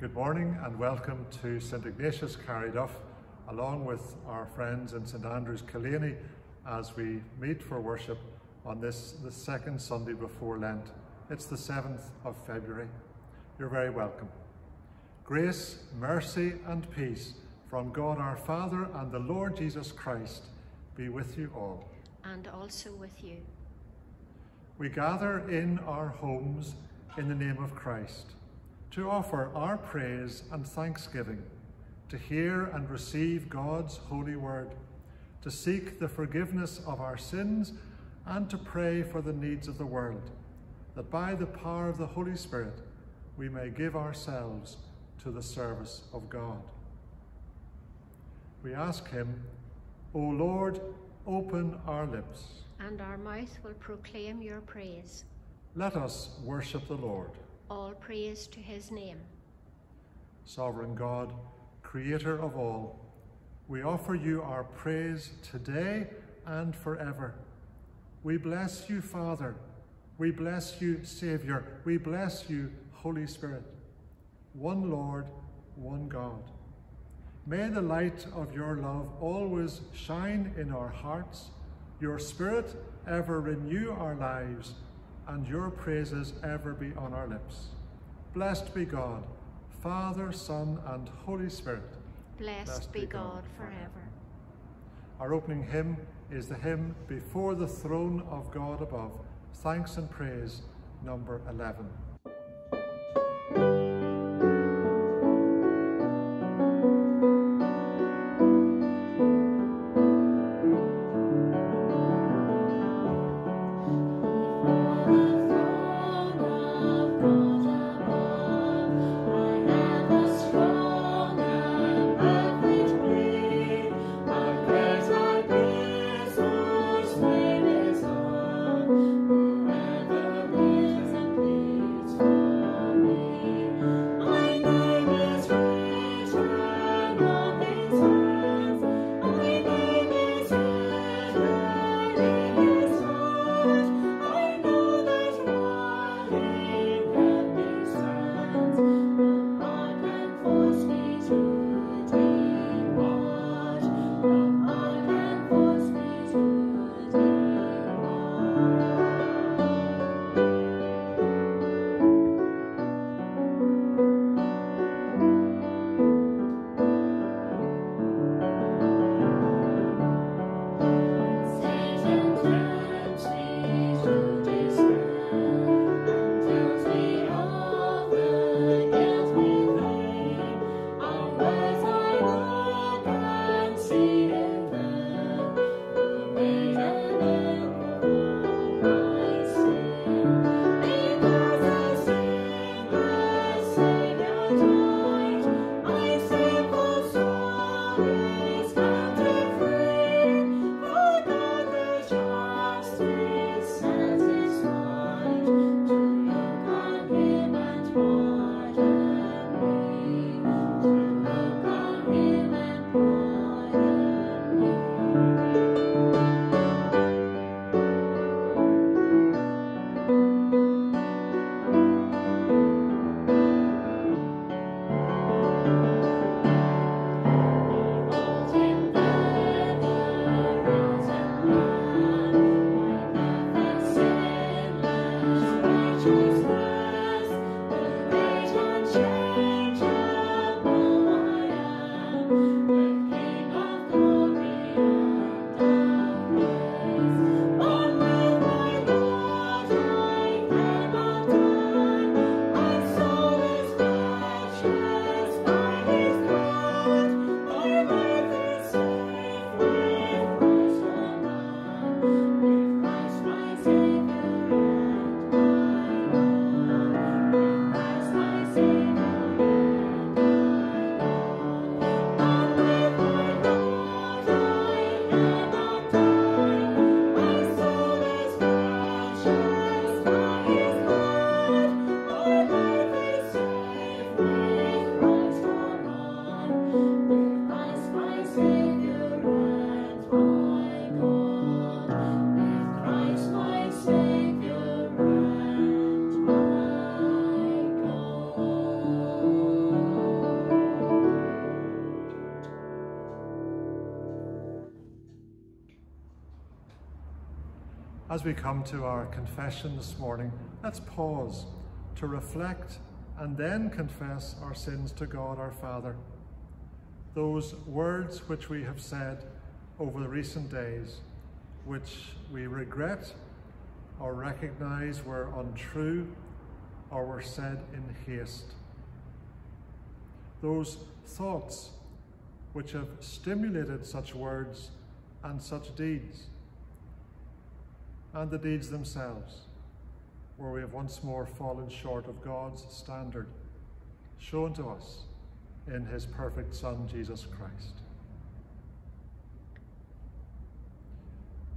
Good morning and welcome to St Ignatius Carryduff along with our friends in St Andrew's Killaney as we meet for worship on this the second Sunday before Lent. It's the 7th of February. You're very welcome. Grace, mercy and peace from God our Father and the Lord Jesus Christ be with you all. And also with you. We gather in our homes in the name of Christ to offer our praise and thanksgiving, to hear and receive God's holy word, to seek the forgiveness of our sins and to pray for the needs of the world, that by the power of the Holy Spirit we may give ourselves to the service of God. We ask him, O Lord, open our lips. And our mouth will proclaim your praise. Let us worship the Lord. All praise to his name. Sovereign God, creator of all, we offer you our praise today and forever. We bless you, Father. We bless you, Saviour. We bless you, Holy Spirit. One Lord, one God. May the light of your love always shine in our hearts, your Spirit ever renew our lives, and your praises ever be on our lips. Blessed be God, Father, Son, and Holy Spirit. Blessed, Blessed be, God, God forever. Our opening hymn is the hymn Before the Throne of God Above. Thanks and Praise, number 11. As we come to our confession this morning, let's pause to reflect and then confess our sins to God our Father. Those words which we have said over the recent days, which we regret or recognize were untrue or were said in haste. Those thoughts which have stimulated such words and such deeds, and the deeds themselves, where we have once more fallen short of God's standard, shown to us in his perfect Son, Jesus Christ.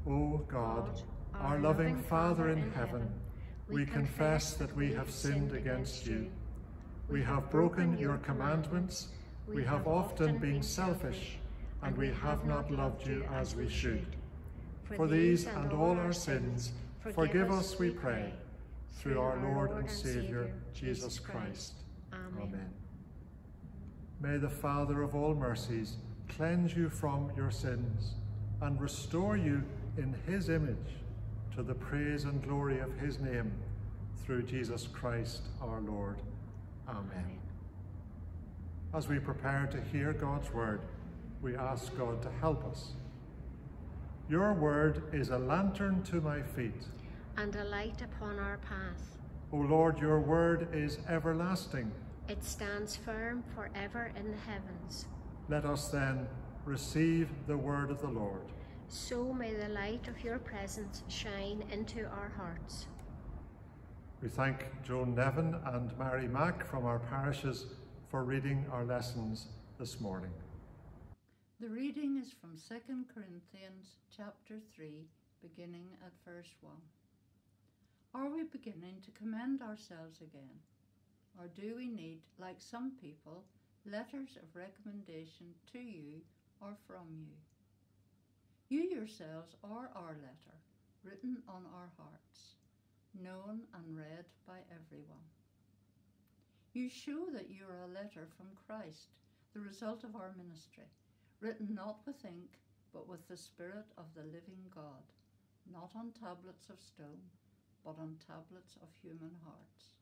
O God, our loving Father in heaven, we confess that we have sinned against you. We have broken your commandments, we have often been selfish, and we have not loved you as we should. For these and all our sins, forgive us, we pray, through our Lord and Saviour, Jesus Christ. Amen. May the Father of all mercies cleanse you from your sins and restore you in his image to the praise and glory of his name through Jesus Christ our Lord. Amen. As we prepare to hear God's word, we ask God to help us. Your word is a lantern to my feet and a light upon our path. O Lord, your word is everlasting. It stands firm forever in the heavens. Let us then receive the word of the Lord. So may the light of your presence shine into our hearts. We thank Joan Nevin and Mary Mack from our parishes for reading our lessons this morning. The reading is from 2 Corinthians chapter 3, beginning at verse 1. Are we beginning to commend ourselves again? Or do we need, like some people, letters of recommendation to you or from you? You yourselves are our letter, written on our hearts, known and read by everyone. You show that you are a letter from Christ, the result of our ministry, written not with ink, but with the Spirit of the living God, not on tablets of stone but on tablets of human hearts.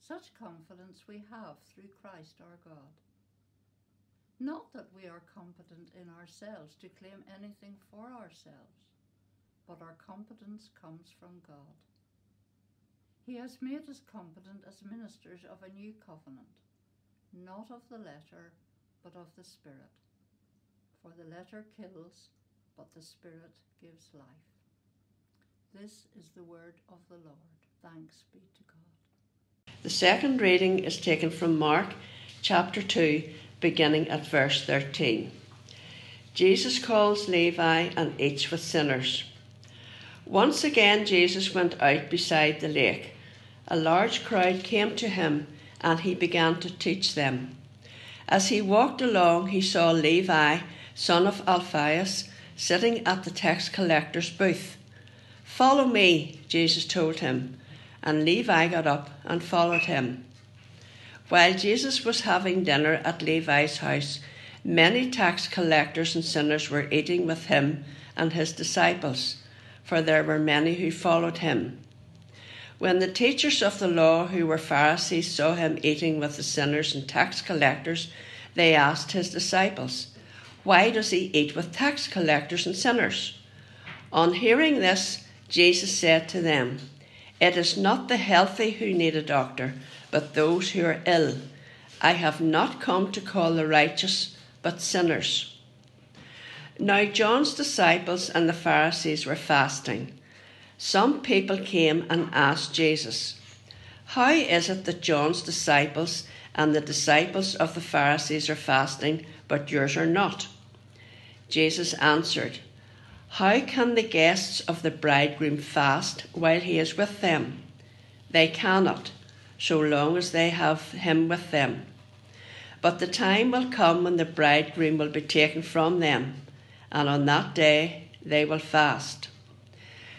Such confidence we have through Christ our God. Not that we are competent in ourselves to claim anything for ourselves, but our competence comes from God. He has made us competent as ministers of a new covenant, not of the letter, but of the Spirit. For the letter kills, but the Spirit gives life. This is the word of the Lord. Thanks be to God. The second reading is taken from Mark chapter 2, beginning at verse 13. Jesus calls Levi and eats with sinners. Once again, Jesus went out beside the lake. A large crowd came to him, and he began to teach them. As he walked along, he saw Levi, son of Alphaeus, sitting at the tax collector's booth. Follow me, Jesus told him, and Levi got up and followed him. While Jesus was having dinner at Levi's house, many tax collectors and sinners were eating with him and his disciples, for there were many who followed him. When the teachers of the law, who were Pharisees, saw him eating with the sinners and tax collectors, they asked his disciples, Why does he eat with tax collectors and sinners? On hearing this, Jesus said to them, It is not the healthy who need a doctor, but those who are ill. I have not come to call the righteous, but sinners. Now John's disciples and the Pharisees were fasting. Some people came and asked Jesus, How is it that John's disciples and the disciples of the Pharisees are fasting, but yours are not? Jesus answered, how can the guests of the bridegroom fast while he is with them? They cannot, so long as they have him with them. But the time will come when the bridegroom will be taken from them, and on that day they will fast.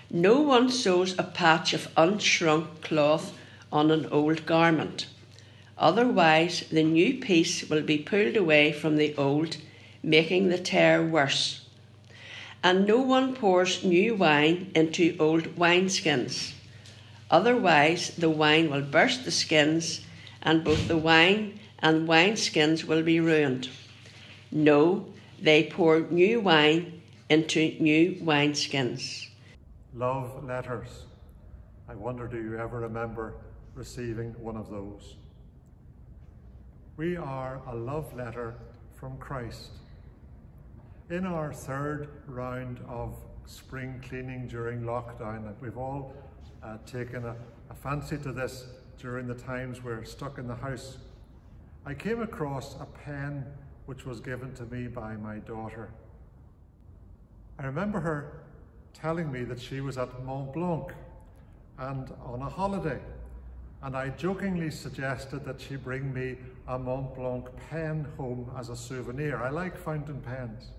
No one sews a patch of unshrunk cloth on an old garment. Otherwise, the new piece will be pulled away from the old, making the tear worse And no one pours new wine into old wineskins. Otherwise, the wine will burst the skins, and both the wine and wineskins will be ruined. No, they pour new wine into new wineskins. Love letters. I wonder, do you ever remember receiving one of those? We are a love letter from Christ. In our third round of spring cleaning during lockdown, we've all uh, taken a, a fancy to this during the times we're stuck in the house. I came across a pen which was given to me by my daughter. I remember her telling me that she was at Mont Blanc and on a holiday, and I jokingly suggested that she bring me a Mont Blanc pen home as a souvenir. I like fountain pens.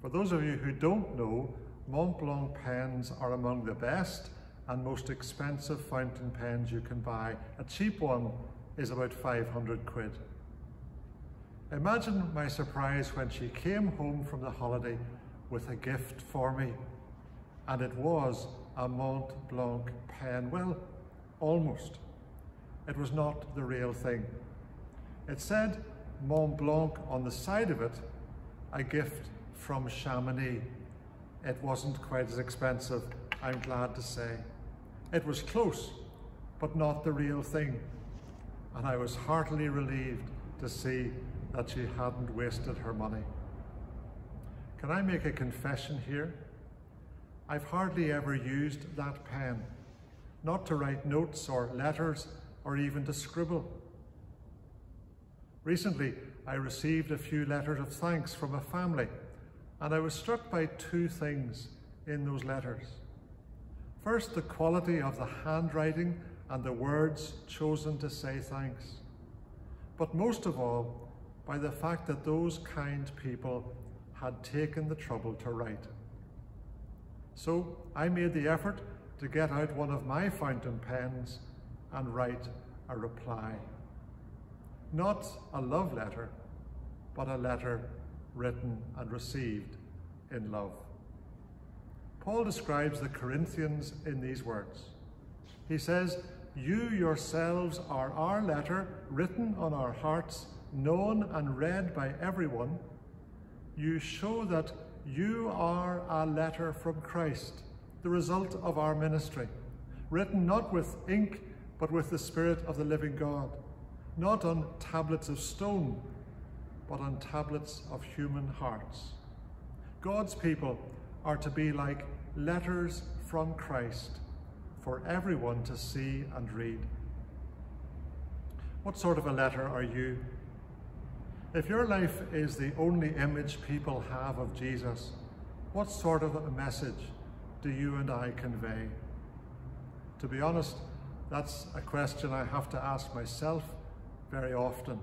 For those of you who don't know, Mont Blanc pens are among the best and most expensive fountain pens you can buy. A cheap one is about 500 quid. Imagine my surprise when she came home from the holiday with a gift for me. And it was a Mont Blanc pen. Well, almost. It was not the real thing. It said Mont Blanc on the side of it, a gift from Chamonix. It wasn't quite as expensive, I'm glad to say. It was close, but not the real thing. And I was heartily relieved to see that she hadn't wasted her money. Can I make a confession here? I've hardly ever used that pen, not to write notes or letters or even to scribble. Recently, I received a few letters of thanks from a family, and I was struck by two things in those letters. First, the quality of the handwriting and the words chosen to say thanks. But most of all, by the fact that those kind people had taken the trouble to write. So I made the effort to get out one of my fountain pens and write a reply. Not a love letter, but a letter written and received in love. Paul describes the Corinthians in these words. He says, You yourselves are our letter, written on our hearts, known and read by everyone. You show that you are a letter from Christ, the result of our ministry, written not with ink, but with the Spirit of the living God, not on tablets of stone, but on tablets of human hearts. God's people are to be like letters from Christ for everyone to see and read. What sort of a letter are you? If your life is the only image people have of Jesus, what sort of a message do you and I convey? To be honest, that's a question I have to ask myself very often.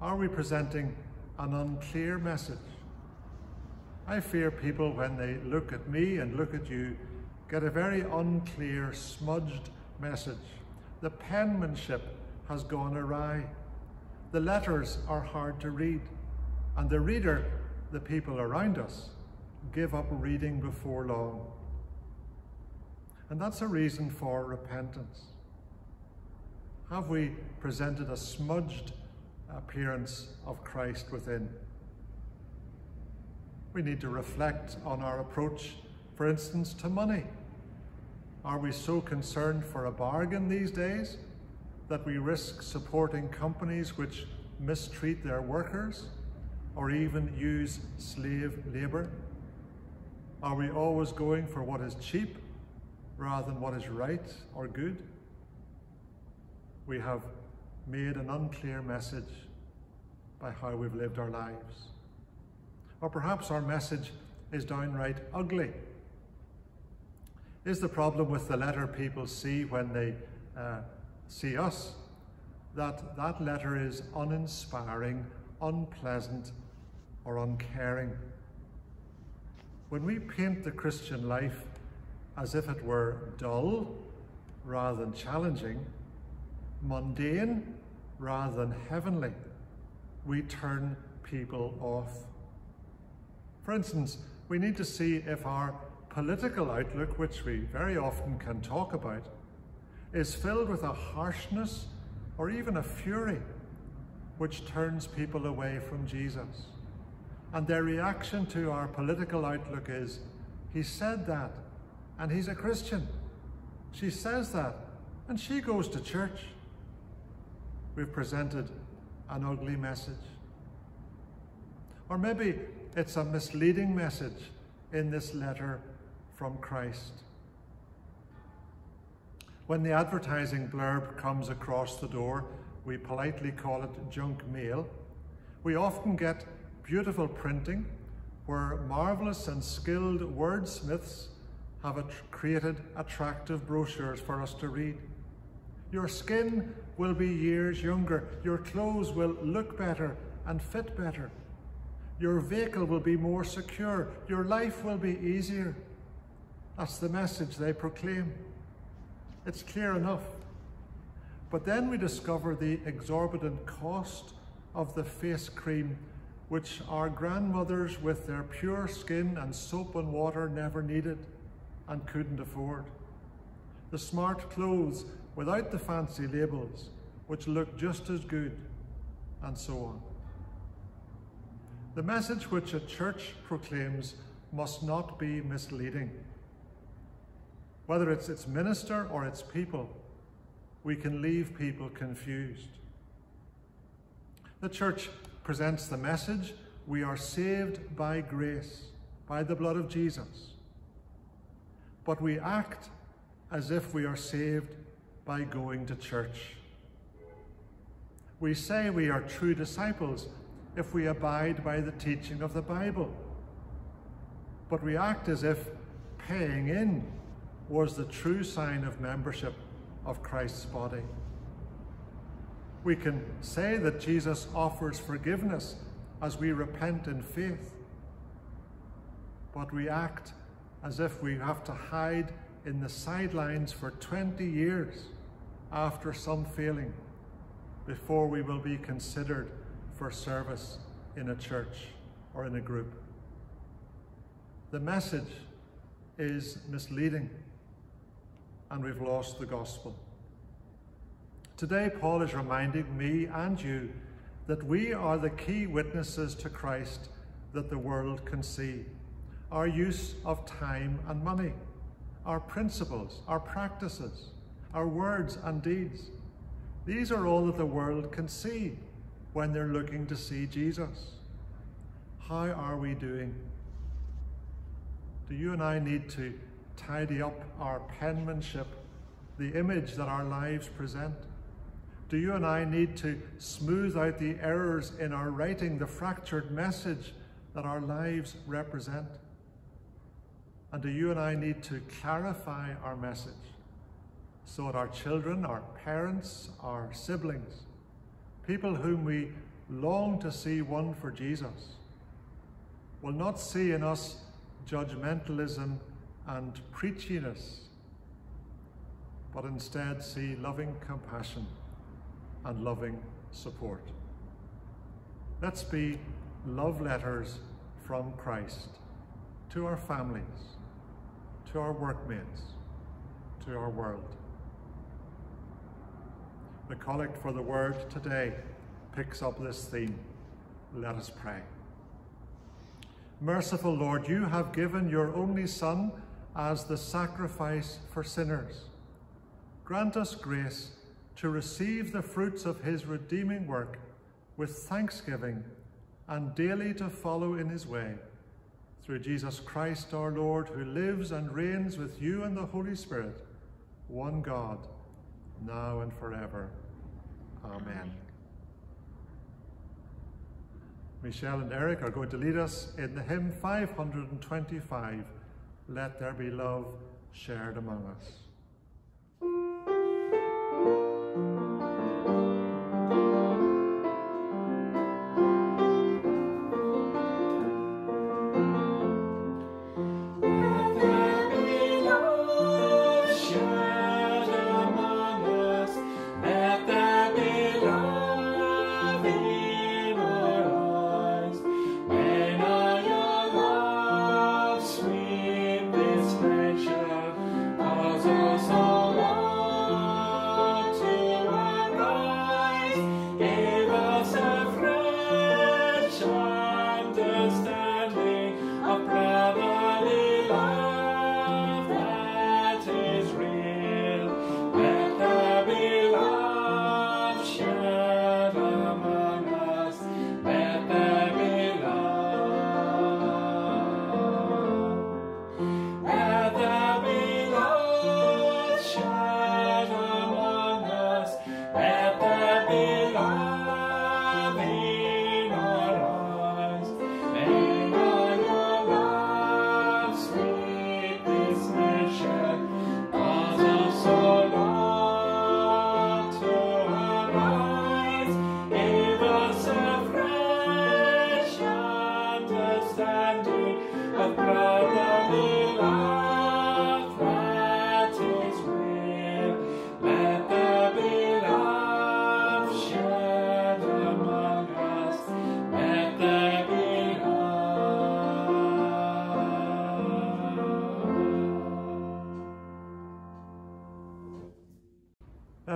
Are we presenting an unclear message? I fear people, when they look at me and look at you, get a very unclear, smudged message. The penmanship has gone awry. The letters are hard to read. And the reader, the people around us, give up reading before long. And that's a reason for repentance. Have we presented a smudged appearance of Christ within? We need to reflect on our approach, for instance, to money. Are we so concerned for a bargain these days that we risk supporting companies which mistreat their workers or even use slave labour? Are we always going for what is cheap rather than what is right or good? We have made an unclear message by how we've lived our lives. Or perhaps our message is downright ugly. Is the problem with the letter people see when they uh, see us that that letter is uninspiring, unpleasant, or uncaring? When we paint the Christian life as if it were dull rather than challenging, mundane rather than heavenly, we turn people off. For instance, we need to see if our political outlook, which we very often can talk about, is filled with a harshness or even a fury which turns people away from Jesus. And their reaction to our political outlook is, he said that, and he's a Christian. She says that, and she goes to church. We've presented an ugly message. Or maybe it's a misleading message in this letter from Christ. When the advertising blurb comes across the door, we politely call it junk mail. We often get beautiful printing where marvellous and skilled wordsmiths have created attractive brochures for us to read. Your skin will be years younger, your clothes will look better and fit better. Your vehicle will be more secure, your life will be easier. That's the message they proclaim. It's clear enough. But then we discover the exorbitant cost of the face cream which our grandmothers with their pure skin and soap and water never needed and couldn't afford. The smart clothes without the fancy labels which look just as good and so on. The message which a church proclaims must not be misleading. Whether it's its minister or its people, we can leave people confused. The church presents the message we are saved by grace, by the blood of Jesus. But we act as if we are saved by going to church. We say we are true disciples if we abide by the teaching of the Bible. But we act as if paying in was the true sign of membership of Christ's body. We can say that Jesus offers forgiveness as we repent in faith, but we act as if we have to hide in the sidelines for 20 years after some failing before we will be considered for service in a church or in a group. The message is misleading and we've lost the gospel. Today, Paul is reminding me and you that we are the key witnesses to Christ that the world can see. Our use of time and money, our principles, our practices, our words and deeds. These are all that the world can see when they're looking to see Jesus. How are we doing? Do you and I need to tidy up our penmanship, the image that our lives present? Do you and I need to smooth out the errors in our writing, the fractured message that our lives represent? And do you and I need to clarify our message so that our children, our parents, our siblings, people whom we long to see won for Jesus, will not see in us judgmentalism and preachiness, but instead see loving compassion and loving support. Let's be love letters from Christ to our families, to our workmates, to our world. The collect for the word today picks up this theme. Let us pray. Merciful Lord, you have given your only Son as the sacrifice for sinners. Grant us grace to receive the fruits of his redeeming work with thanksgiving and daily to follow in his way. Through Jesus Christ our Lord, who lives and reigns with you and the Holy Spirit, one God, now and forever. Amen. Amen. Michelle and Eric are going to lead us in the hymn 525, Let There Be Love Shared Among Us.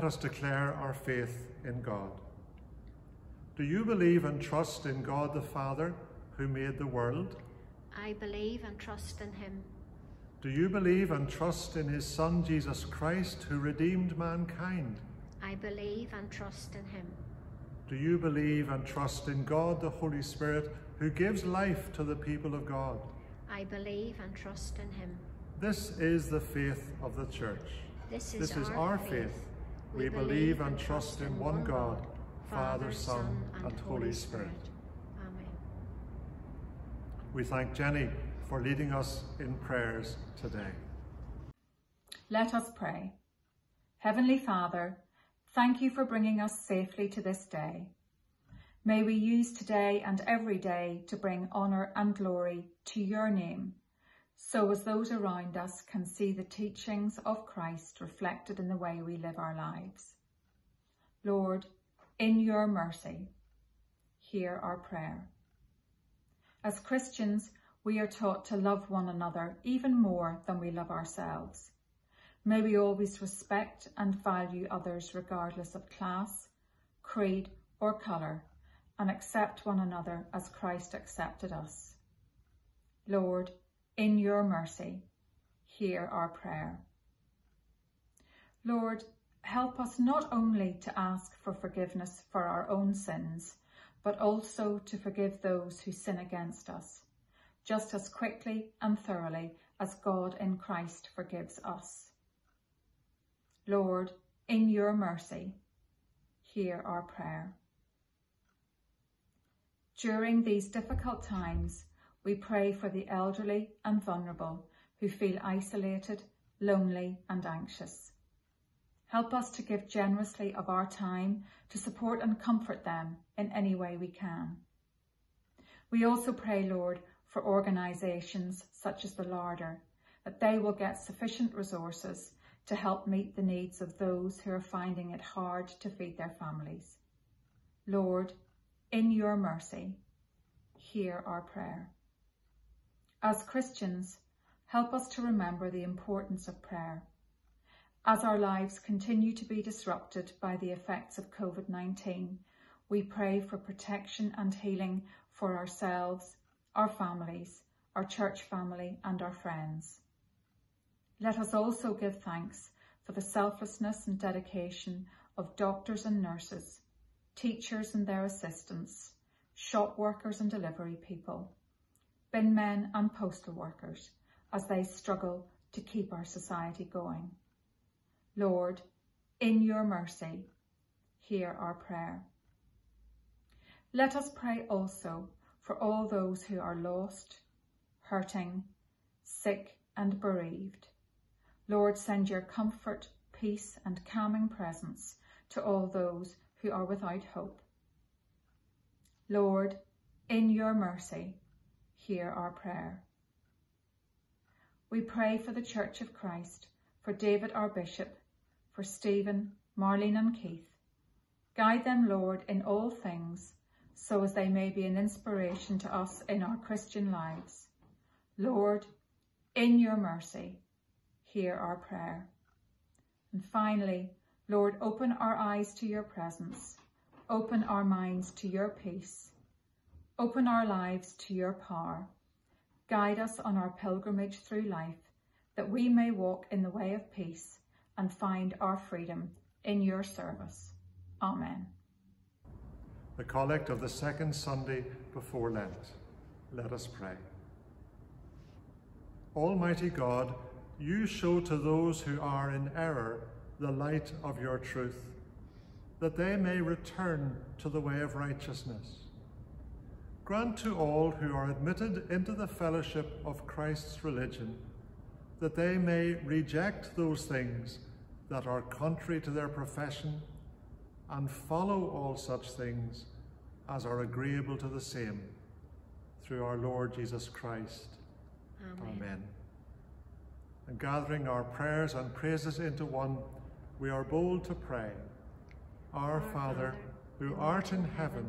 Let us declare our faith in God. Do you believe and trust in God the Father who made the world? I believe and trust in him. Do you believe and trust in his Son Jesus Christ who redeemed mankind? I believe and trust in him. Do you believe and trust in God the Holy Spirit who gives life to the people of God? I believe and trust in him. This is the faith of the Church. This is, This is our, our faith. We believe and trust in one God, Father, Son, and Holy Spirit. Amen. We thank Jenny for leading us in prayers today. Let us pray. Heavenly Father, thank you for bringing us safely to this day. May we use today and every day to bring honour and glory to your name, so as those around us can see the teachings of Christ reflected in the way we live our lives. Lord, in your mercy, hear our prayer. As Christians, we are taught to love one another even more than we love ourselves. May we always respect and value others regardless of class, creed or colour and accept one another as Christ accepted us. Lord, in your mercy, hear our prayer. Lord, help us not only to ask for forgiveness for our own sins, but also to forgive those who sin against us, just as quickly and thoroughly as God in Christ forgives us. Lord, in your mercy, hear our prayer. During these difficult times, we pray for the elderly and vulnerable who feel isolated, lonely and anxious. Help us to give generously of our time to support and comfort them in any way we can. We also pray, Lord, for organisations such as the Larder, that they will get sufficient resources to help meet the needs of those who are finding it hard to feed their families. Lord, in your mercy, hear our prayer. As Christians, help us to remember the importance of prayer. As our lives continue to be disrupted by the effects of COVID-19, we pray for protection and healing for ourselves, our families, our church family and our friends. Let us also give thanks for the selflessness and dedication of doctors and nurses, teachers and their assistants, shop workers and delivery people, bin men and postal workers as they struggle to keep our society going. Lord, in your mercy, hear our prayer. Let us pray also for all those who are lost, hurting, sick and bereaved. Lord, send your comfort, peace and calming presence to all those who are without hope. Lord, in your mercy, hear our prayer. We pray for the Church of Christ, for David our Bishop, for Stephen, Marlene and Keith. Guide them, Lord, in all things, so as they may be an inspiration to us in our Christian lives. Lord, in your mercy, hear our prayer. And finally, Lord, open our eyes to your presence. Open our minds to your peace. Open our lives to your power. Guide us on our pilgrimage through life, that we may walk in the way of peace and find our freedom in your service. Amen. The collect of the second Sunday before Lent. Let us pray. Almighty God, you show to those who are in error the light of your truth, that they may return to the way of righteousness. Grant to all who are admitted into the fellowship of Christ's religion that they may reject those things that are contrary to their profession and follow all such things as are agreeable to the same through our Lord Jesus Christ. Amen. Amen. And gathering our prayers and praises into one, we are bold to pray. Our Father, who art in heaven,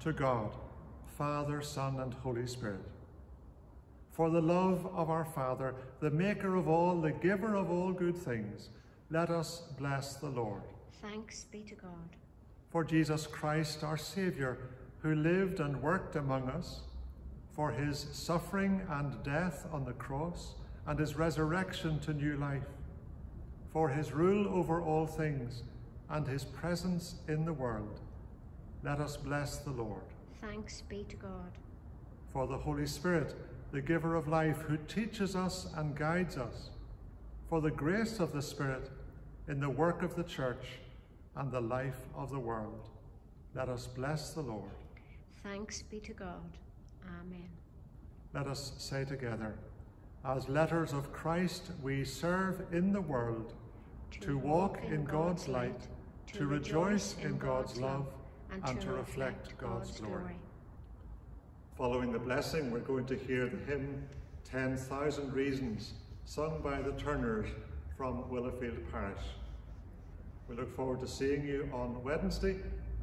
to God, Father, Son, and Holy Spirit. For the love of our Father, the maker of all, the giver of all good things, let us bless the Lord. Thanks be to God. For Jesus Christ, our Saviour, who lived and worked among us, for his suffering and death on the cross, and his resurrection to new life, for his rule over all things, and his presence in the world. Let us bless the Lord. Thanks be to God. For the Holy Spirit, the giver of life, who teaches us and guides us, for the grace of the Spirit in the work of the church and the life of the world. Let us bless the Lord. Thanks be to God. Amen. Let us say together, as letters of Christ we serve in the world, to walk in God's light, to rejoice in God's love, and to reflect God's glory. Following the blessing, we're going to hear the hymn 10,000 Reasons, sung by the Turners from Willowfield Parish. We look forward to seeing you on Wednesday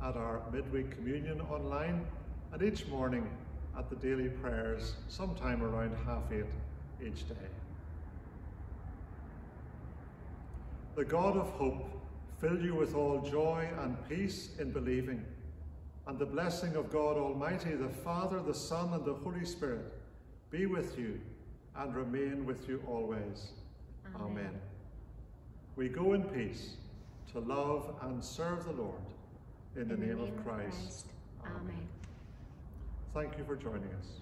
at our midweek communion online and each morning at the daily prayers sometime around half eight each day. The God of hope fill you with all joy and peace in believing, and the blessing of God Almighty, the Father, the Son, and the Holy Spirit be with you and remain with you always. Amen. Amen. We go in peace to love and serve the Lord in, in the, name, name, of Christ. Christ. Amen. Thank you for joining us.